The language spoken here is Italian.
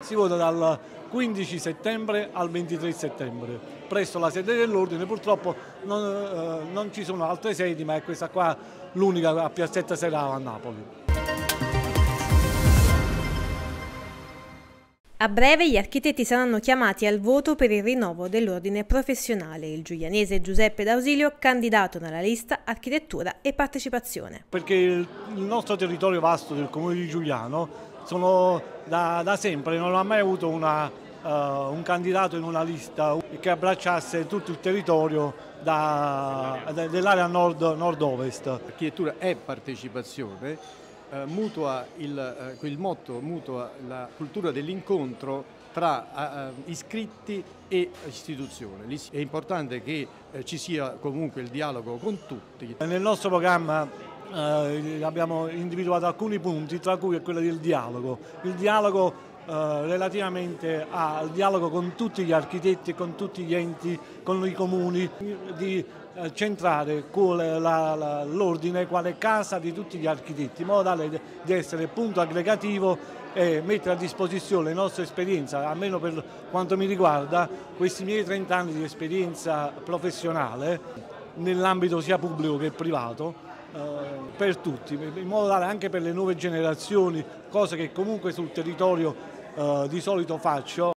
Si vota dal 15 settembre al 23 settembre, presso la sede dell'ordine. Purtroppo non, eh, non ci sono altre sedi, ma è questa qua l'unica a Piazzetta Serrava a Napoli. A breve gli architetti saranno chiamati al voto per il rinnovo dell'ordine professionale. Il giulianese Giuseppe D'Ausilio, candidato nella lista Architettura e Partecipazione. Perché il nostro territorio vasto del comune di Giuliano sono da, da sempre, non ha mai avuto una, uh, un candidato in una lista che abbracciasse tutto il territorio da, dell'area nord-ovest. Nord L'architettura è partecipazione, eh, mutua il, eh, il motto mutua la cultura dell'incontro tra eh, iscritti e istituzione. È importante che eh, ci sia comunque il dialogo con tutti. Nel nostro programma eh, abbiamo individuato alcuni punti, tra cui quello del dialogo. Il dialogo eh, relativamente al dialogo con tutti gli architetti, con tutti gli enti, con i comuni, di eh, centrare l'ordine quale casa di tutti gli architetti, in modo tale di essere punto aggregativo e mettere a disposizione la nostra esperienza, almeno per quanto mi riguarda, questi miei 30 anni di esperienza professionale nell'ambito sia pubblico che privato, per tutti, in modo tale anche per le nuove generazioni, cose che comunque sul territorio eh, di solito faccio,